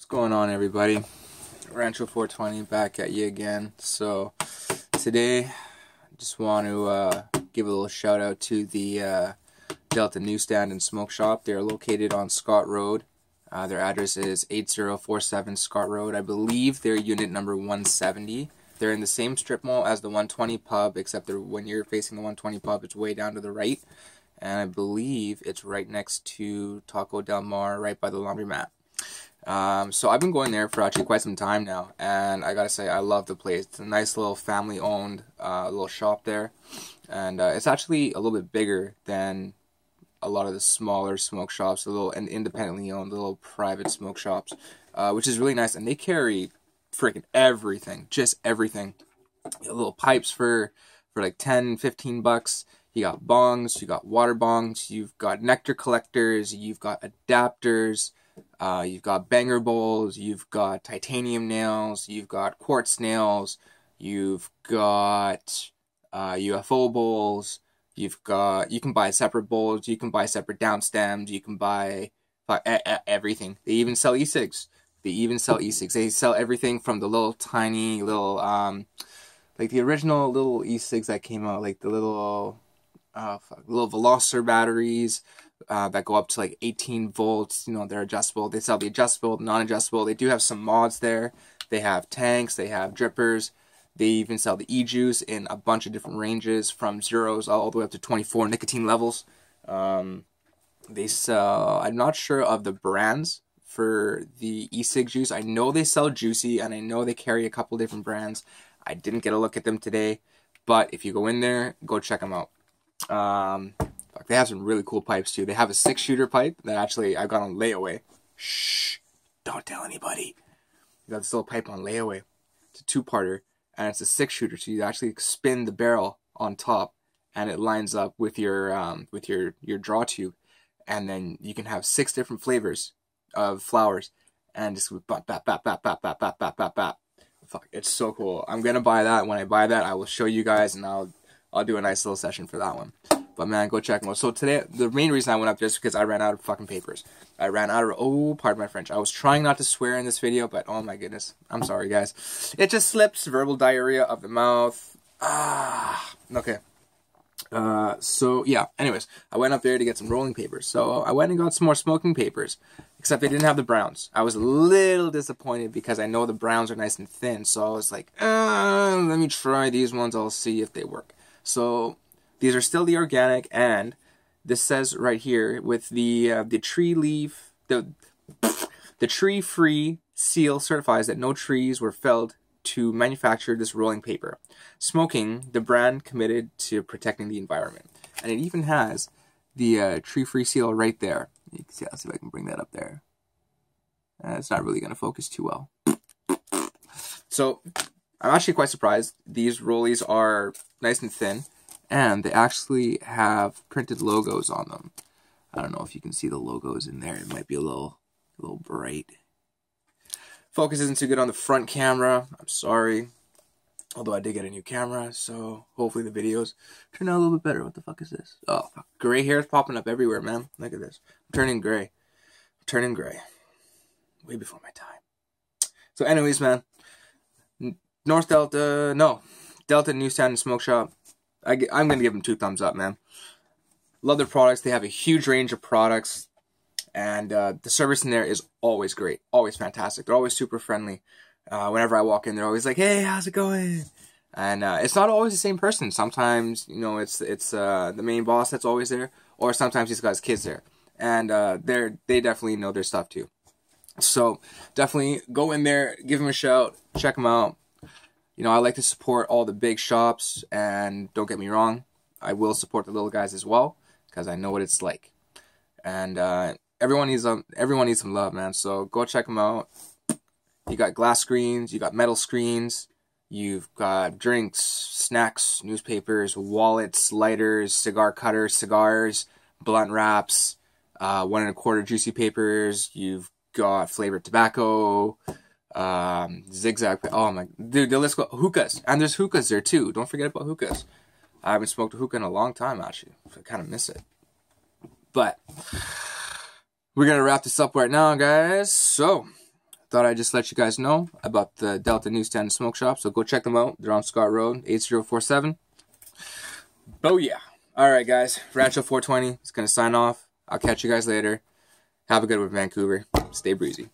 What's going on, everybody? Rancho 420 back at you again. So, today, I just want to uh, give a little shout out to the uh, Delta Newsstand and Smoke Shop. They're located on Scott Road. Uh, their address is 8047 Scott Road. I believe they're unit number 170. They're in the same strip mall as the 120 pub, except when you're facing the 120 pub, it's way down to the right. And I believe it's right next to Taco Del Mar, right by the laundromat. Um, so I've been going there for actually quite some time now, and I gotta say I love the place. It's a nice little family-owned uh, little shop there, and uh, it's actually a little bit bigger than a lot of the smaller smoke shops, the little and independently owned little private smoke shops, uh, which is really nice. And they carry freaking everything, just everything. little pipes for for like 10, 15 bucks. You got bongs, you got water bongs, you've got nectar collectors, you've got adapters, uh, you've got banger bowls, you've got titanium nails, you've got quartz nails, you've got uh, UFO bowls, you've got you can buy separate bowls, you can buy separate down stems, you can buy, buy everything. They even sell e-cigs. They even sell e-cigs. They sell everything from the little tiny little um like the original little e-cigs that came out, like the little uh fuck, little Veloster batteries uh, that go up to like 18 volts. You know, they're adjustable. They sell the adjustable, non-adjustable. They do have some mods there. They have tanks. They have drippers. They even sell the e-juice in a bunch of different ranges, from zeros all the way up to 24 nicotine levels. Um, they sell. I'm not sure of the brands for the e-cig juice. I know they sell Juicy, and I know they carry a couple different brands. I didn't get a look at them today, but if you go in there, go check them out. Um, they have some really cool pipes too. They have a six shooter pipe that actually I got on layaway. Shh, don't tell anybody. You got this little pipe on layaway. It's a two parter, and it's a six shooter, so you actually spin the barrel on top, and it lines up with your um, with your your draw tube, and then you can have six different flavors of flowers, and just bap bap bap bap bap bap bap bap bap bap. Fuck, it's so cool. I'm gonna buy that. When I buy that, I will show you guys, and I'll I'll do a nice little session for that one. But man, go check them out. So today, the main reason I went up there is because I ran out of fucking papers. I ran out of, oh, pardon my French. I was trying not to swear in this video, but oh my goodness. I'm sorry, guys. It just slips. Verbal diarrhea of the mouth. Ah, okay. Uh, so yeah, anyways, I went up there to get some rolling papers. So I went and got some more smoking papers, except they didn't have the browns. I was a little disappointed because I know the browns are nice and thin. So I was like, uh, let me try these ones. I'll see if they work. So these are still the organic, and this says right here with the uh, the tree leaf the the tree free seal certifies that no trees were felled to manufacture this rolling paper. Smoking, the brand committed to protecting the environment, and it even has the uh, tree free seal right there. You can see. Let's see if I can bring that up there. Uh, it's not really going to focus too well. So I'm actually quite surprised. These rollies are nice and thin and they actually have printed logos on them. I don't know if you can see the logos in there. It might be a little, a little bright. Focus isn't too good on the front camera. I'm sorry. Although I did get a new camera, so hopefully the videos turn out a little bit better. What the fuck is this? Oh, fuck. Gray hair is popping up everywhere, man. Look at this. I'm turning gray. I'm turning gray. Way before my time. So anyways, man. North Delta, no. Delta Newsstand and Smoke Shop I, I'm going to give them two thumbs up, man. Love their products. They have a huge range of products, and uh, the service in there is always great, always fantastic. They're always super friendly. Uh, whenever I walk in, they're always like, "Hey, how's it going?" And uh, it's not always the same person. Sometimes, you know, it's it's uh, the main boss that's always there, or sometimes he's got his kids there, and uh, they're they definitely know their stuff too. So definitely go in there, give them a shout, check them out you know, I like to support all the big shops, and don't get me wrong, I will support the little guys as well because I know what it's like. And uh, everyone needs um, everyone needs some love, man. So go check them out. You got glass screens, you got metal screens, you've got drinks, snacks, newspapers, wallets, lighters, cigar cutters, cigars, blunt wraps, uh, one and a quarter juicy papers. You've got flavored tobacco um, zigzag. Oh my, dude, let's go hookahs, and there's hookahs there too. Don't forget about hookahs. I haven't smoked a hookah in a long time actually. I kind of miss it. But we're gonna wrap this up right now, guys. So thought I'd just let you guys know about the Delta Newsstand and Smoke Shop. So go check them out. They're on Scott Road, 8047. Oh yeah. All right, guys. Rancho 420 is to sign off. I'll catch you guys later. Have a good one, Vancouver. Stay breezy.